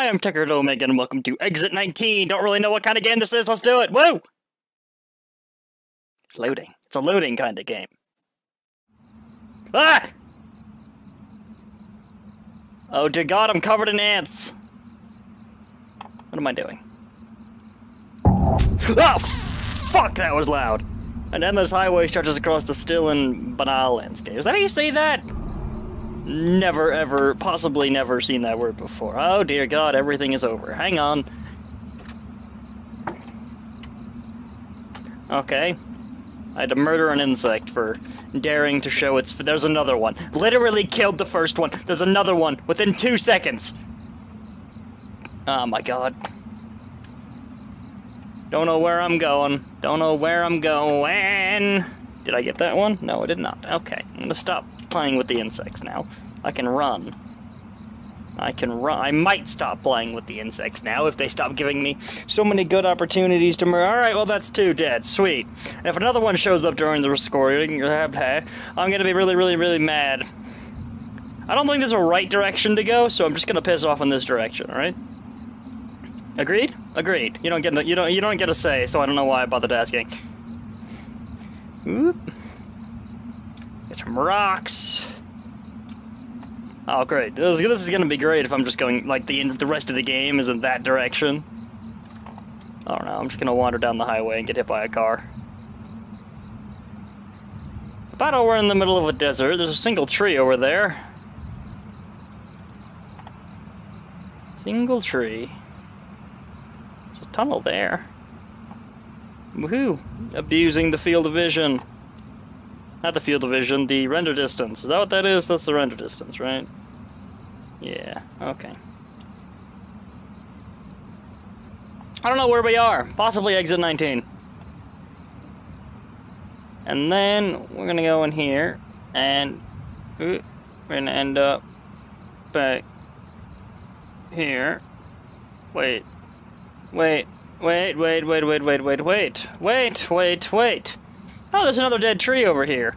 Hi, I'm Tucker Omega, and welcome to Exit 19. Don't really know what kind of game this is. Let's do it. Woo! It's loading. It's a loading kind of game. Ah! Oh dear God, I'm covered in ants. What am I doing? Oh, fuck, that was loud. And then this highway stretches across the still and banal landscape. Is that how you say that? Never, ever, possibly never seen that word before. Oh dear God, everything is over. Hang on. Okay. I had to murder an insect for daring to show its. There's another one. Literally killed the first one. There's another one within two seconds. Oh my god. Don't know where I'm going. Don't know where I'm going. Did I get that one? No, I did not. Okay, I'm gonna stop playing with the insects now. I can run. I can run. I might stop playing with the insects now if they stop giving me so many good opportunities to murder. Alright, well, that's two dead. Sweet. And if another one shows up during the recording, I'm gonna be really, really, really mad. I don't think there's a right direction to go, so I'm just gonna piss off in this direction, alright? Agreed? Agreed. You don't get you don't you don't get a say, so I don't know why I bothered asking. Oop. Some rocks. Oh, great. This, this is gonna be great if I'm just going, like, the, the rest of the game is in that direction. I don't know, I'm just gonna wander down the highway and get hit by a car. About we're in the middle of a desert. There's a single tree over there. Single tree. There's a tunnel there. Woohoo! Abusing the field of vision. Not the field of vision, the render distance. Is that what that is? That's the render distance, right? Yeah, okay. I don't know where we are. Possibly exit 19. And then we're gonna go in here and we're gonna end up back here. Wait. Wait. Wait, wait, wait, wait, wait, wait, wait. Wait, wait, wait. Oh, there's another dead tree over here.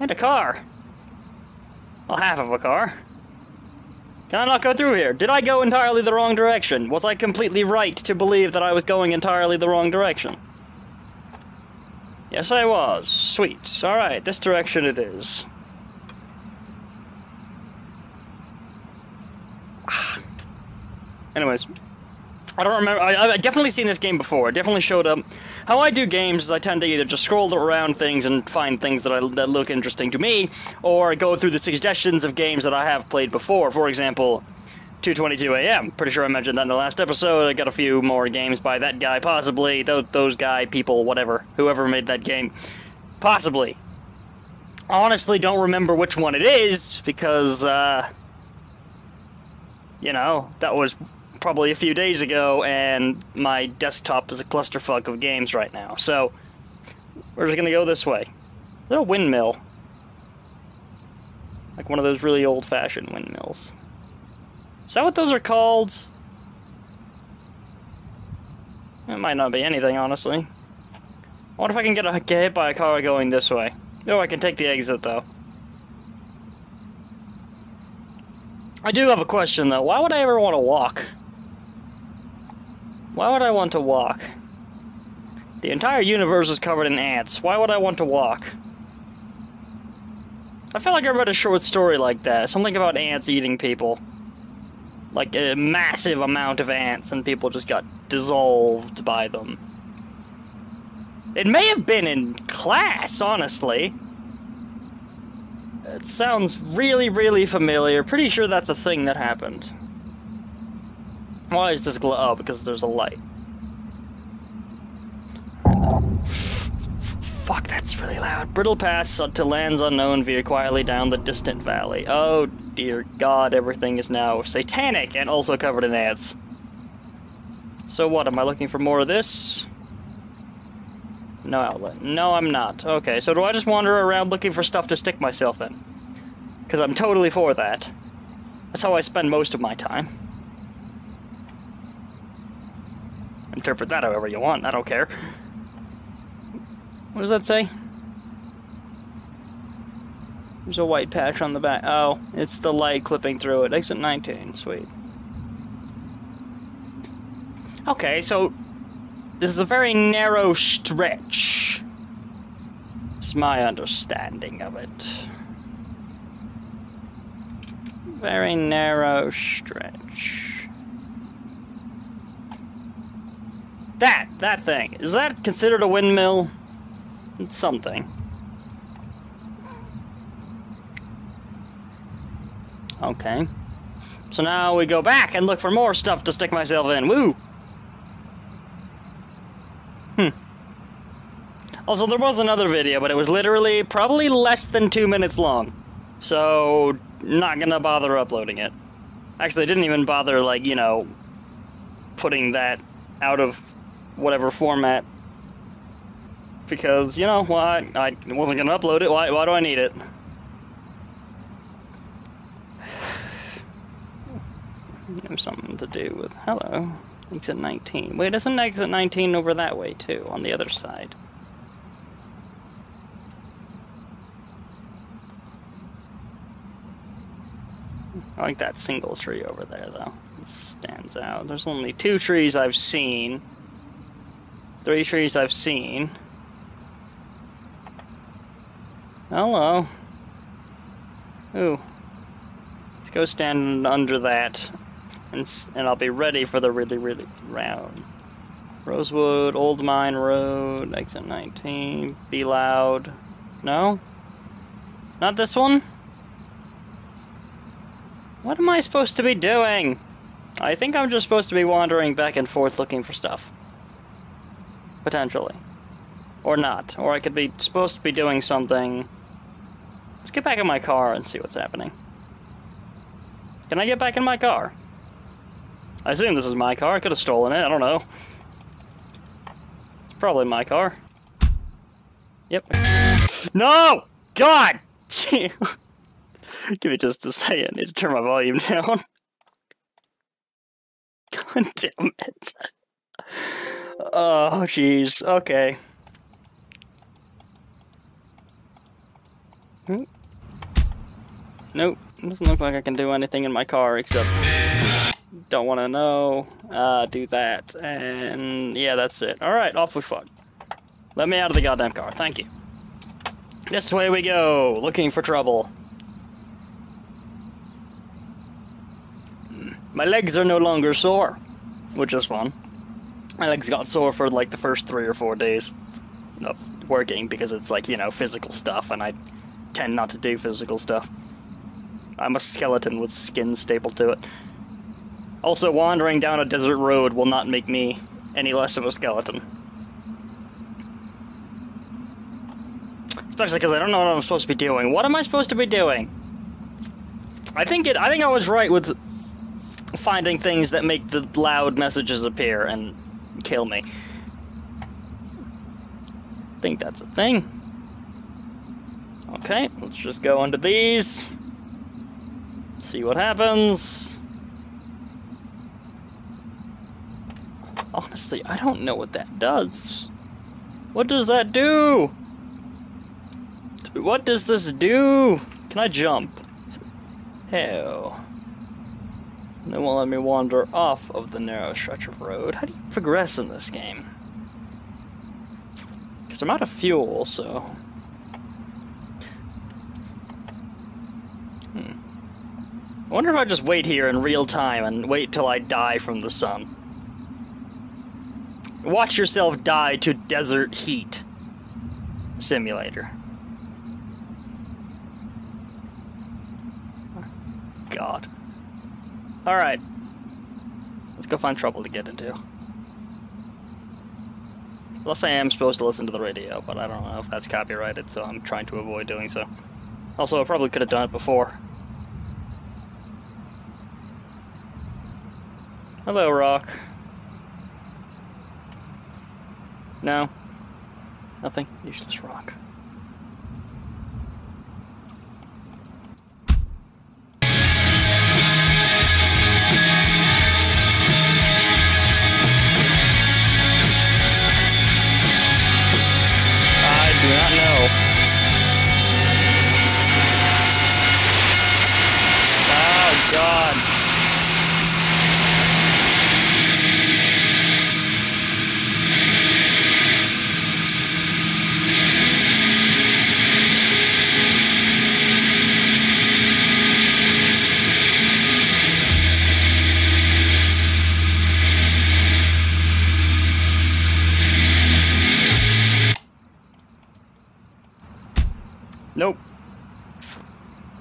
And a car. Well, half of a car. Can I not go through here? Did I go entirely the wrong direction? Was I completely right to believe that I was going entirely the wrong direction? Yes, I was. Sweet. Alright, this direction it is. Anyways, I don't remember. I, I definitely seen this game before. It definitely showed up. How I do games is I tend to either just scroll around things and find things that I, that look interesting to me, or go through the suggestions of games that I have played before. For example, 2:22 a.m. Pretty sure I mentioned that in the last episode. I got a few more games by that guy, possibly those, those guy people, whatever, whoever made that game, possibly. Honestly, don't remember which one it is because, uh, you know, that was probably a few days ago, and my desktop is a clusterfuck of games right now. So, we're just gonna go this way. A windmill? Like one of those really old-fashioned windmills. Is that what those are called? It might not be anything, honestly. What if I can get, a, get hit by a car going this way? Oh, I can take the exit, though. I do have a question, though. Why would I ever want to walk? Why would I want to walk? The entire universe is covered in ants. Why would I want to walk? I feel like I read a short story like that. Something about ants eating people. Like a massive amount of ants and people just got dissolved by them. It may have been in class, honestly. It sounds really, really familiar. Pretty sure that's a thing that happened. Why is this glow? Oh, because there's a light. Fuck, that's really loud. Brittle pass to lands unknown veer quietly down the distant valley. Oh dear god, everything is now satanic and also covered in ants. So what, am I looking for more of this? No outlet. No, I'm not. Okay, so do I just wander around looking for stuff to stick myself in? Because I'm totally for that. That's how I spend most of my time. Interpret that however you want, I don't care. What does that say? There's a white patch on the back. Oh, it's the light clipping through it. Exit 19. Sweet. Okay, so this is a very narrow stretch. It's my understanding of it. Very narrow stretch. That, that thing, is that considered a windmill? It's something. Okay. So now we go back and look for more stuff to stick myself in. Woo! Hmm. Also, there was another video, but it was literally probably less than two minutes long. So, not gonna bother uploading it. Actually, I didn't even bother, like, you know, putting that out of whatever format. Because, you know, why I, wasn't gonna upload it. Why, why do I need it? Something to do with. Hello. Exit 19. Wait, isn't exit 19 over that way, too, on the other side? I like that single tree over there, though. It stands out. There's only two trees I've seen. Three trees I've seen. Hello. Ooh. Let's go stand under that and, and I'll be ready for the really, really round. Rosewood, Old Mine Road, exit 19, Be Loud. No? Not this one? What am I supposed to be doing? I think I'm just supposed to be wandering back and forth looking for stuff. Potentially. Or not. Or I could be supposed to be doing something. Let's get back in my car and see what's happening. Can I get back in my car? I assume this is my car. I could have stolen it. I don't know. It's probably my car. Yep. No! God! Give me just a second. I need to turn my volume down. God damn it. Oh, jeez. Okay. Nope. Doesn't look like I can do anything in my car except don't want to know, uh, do that, and yeah, that's it. Alright, off we fuck. Let me out of the goddamn car, thank you. This way we go, looking for trouble. My legs are no longer sore, which is fun. My legs got sore for like the first three or four days of working because it's like, you know, physical stuff, and I tend not to do physical stuff. I'm a skeleton with skin stapled to it. Also, wandering down a desert road will not make me any less of a skeleton. Especially because I don't know what I'm supposed to be doing. What am I supposed to be doing? I think it. I think I was right with finding things that make the loud messages appear and kill me. I think that's a thing. Okay, let's just go under these. See what happens. Honestly, I don't know what that does. What does that do? What does this do? Can I jump? Hell. It won't let me wander off of the narrow stretch of road. How do you progress in this game? Because I'm out of fuel, so... Hmm. I wonder if I just wait here in real time and wait till I die from the sun. Watch yourself die to desert heat simulator. God. Alright. Let's go find trouble to get into. Unless I am supposed to listen to the radio, but I don't know if that's copyrighted, so I'm trying to avoid doing so. Also, I probably could have done it before. Hello, Rock. No. Nothing. Useless rock.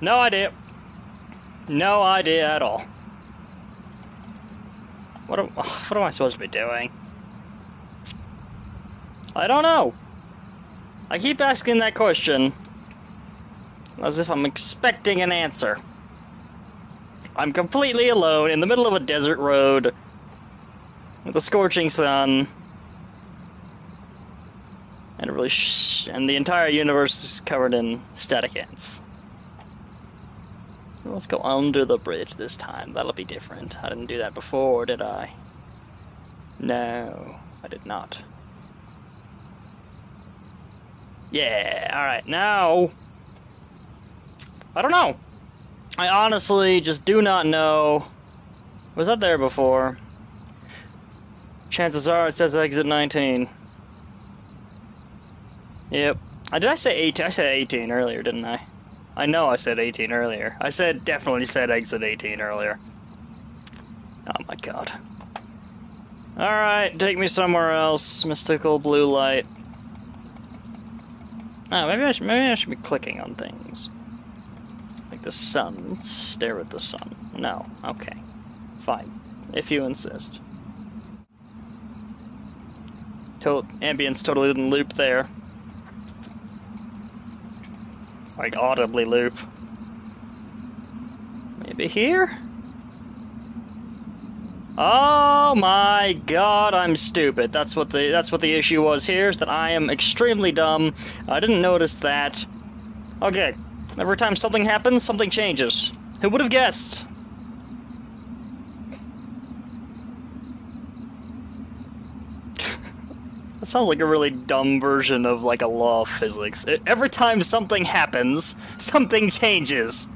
No idea. No idea at all. What am, what am I supposed to be doing? I don't know. I keep asking that question as if I'm expecting an answer. I'm completely alone in the middle of a desert road with a scorching sun. And really and the entire universe is covered in static ants. Let's go under the bridge this time. That'll be different. I didn't do that before, did I? No, I did not. Yeah, alright, now... I don't know. I honestly just do not know. Was that there before? Chances are it says exit 19. Yep. Uh, did I say 18? I said 18 earlier, didn't I? I know I said 18 earlier. I said definitely said exit 18 earlier. Oh my god. Alright, take me somewhere else, mystical blue light. Oh, maybe I should maybe I should be clicking on things. Like the sun. Stare at the sun. No. Okay. Fine. If you insist. To ambience totally didn't loop there. Like audibly loop. Maybe here? Oh my god, I'm stupid. That's what the that's what the issue was here, is that I am extremely dumb. I didn't notice that. Okay. Every time something happens, something changes. Who would have guessed? Sounds like a really dumb version of like a law of physics. Every time something happens, something changes.